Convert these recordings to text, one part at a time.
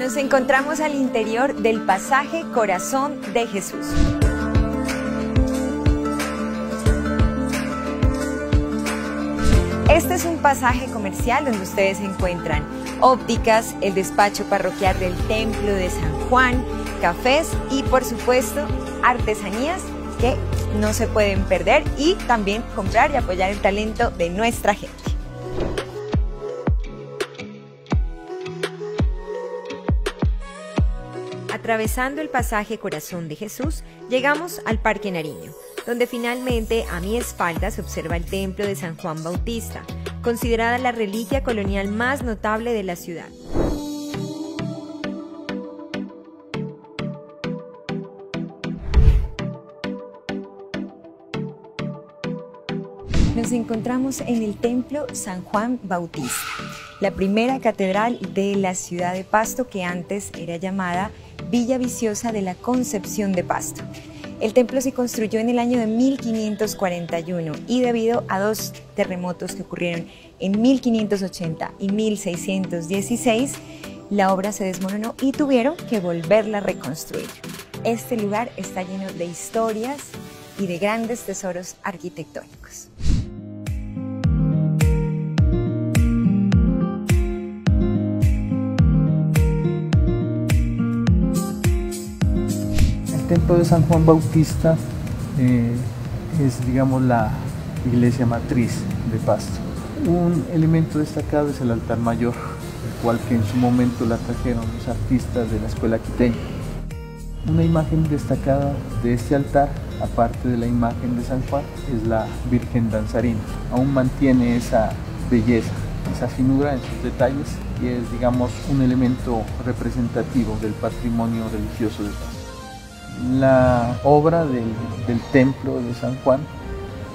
Nos encontramos al interior del pasaje Corazón de Jesús. Este es un pasaje comercial donde ustedes encuentran ópticas, el despacho parroquial del Templo de San Juan, cafés y por supuesto artesanías que no se pueden perder y también comprar y apoyar el talento de nuestra gente. Atravesando el pasaje Corazón de Jesús, llegamos al Parque Nariño, donde finalmente a mi espalda se observa el templo de San Juan Bautista, considerada la reliquia colonial más notable de la ciudad. Nos encontramos en el templo San Juan Bautista, la primera catedral de la ciudad de Pasto que antes era llamada Villa Viciosa de la Concepción de Pasto. El templo se construyó en el año de 1541 y debido a dos terremotos que ocurrieron en 1580 y 1616, la obra se desmoronó y tuvieron que volverla a reconstruir. Este lugar está lleno de historias y de grandes tesoros arquitectónicos. Templo de San Juan Bautista eh, es, digamos, la iglesia matriz de Pasto. Un elemento destacado es el altar mayor, el cual que en su momento la trajeron los artistas de la escuela quiteña. Una imagen destacada de este altar, aparte de la imagen de San Juan, es la Virgen Danzarina. Aún mantiene esa belleza, esa finura en sus detalles y es, digamos, un elemento representativo del patrimonio religioso de Pasto la obra del, templo de San Juan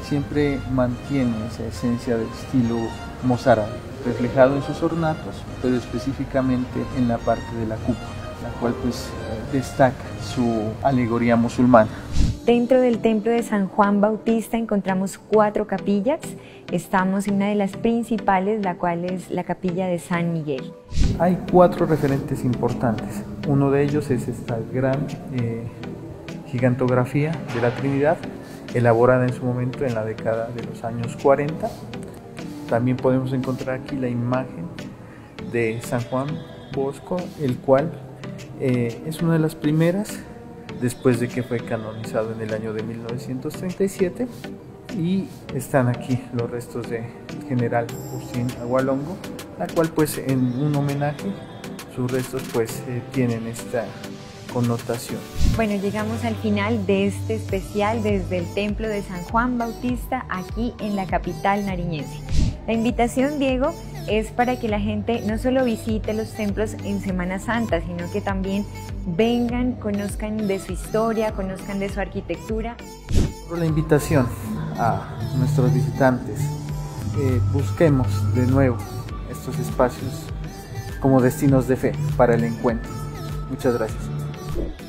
siempre mantiene esa esencia del estilo mozárabe, reflejado en sus ornatos, pero específicamente en la parte de la cúpula, la cual pues destaca su alegoría musulmana. Dentro del templo de San Juan Bautista encontramos cuatro capillas. Estamos en una de las principales, la cual es la capilla de San Miguel. Hay cuatro referentes importantes. Uno de ellos es esta gran eh, gigantografía de la Trinidad, elaborada en su momento en la década de los años 40. También podemos encontrar aquí la imagen de San Juan Bosco, el cual eh, es una de las primeras después de que fue canonizado en el año de 1937 y están aquí los restos del general Agustín Agualongo, la cual pues en un homenaje sus restos pues eh, tienen esta connotación. Bueno, llegamos al final de este especial desde el Templo de San Juan Bautista aquí en la capital nariñense. La invitación, Diego, es para que la gente no solo visite los templos en Semana Santa, sino que también vengan, conozcan de su historia, conozcan de su arquitectura. La invitación a nuestros visitantes, eh, busquemos de nuevo estos espacios como destinos de fe para el encuentro. Muchas gracias. Thank you.